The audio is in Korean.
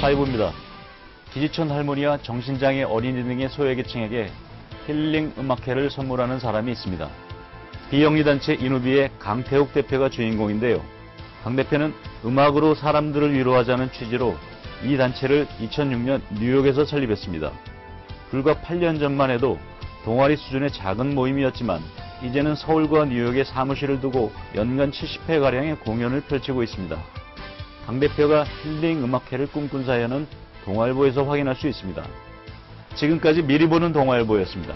5입니다. 기지천 할머니와 정신장애 어린이 등의 소외계층에게 힐링 음악회를 선물하는 사람이 있습니다. 비영리단체 이누비의 강태욱 대표가 주인공인데요. 강 대표는 음악으로 사람들을 위로하자는 취지로 이 단체를 2006년 뉴욕에서 설립했습니다. 불과 8년 전만 해도 동아리 수준의 작은 모임이었지만 이제는 서울과 뉴욕에 사무실을 두고 연간 70회가량의 공연을 펼치고 있습니다. 강 대표가 힐링 음악회를 꿈꾼 사연은 동아일보에서 확인할 수 있습니다. 지금까지 미리 보는 동아일보였습니다.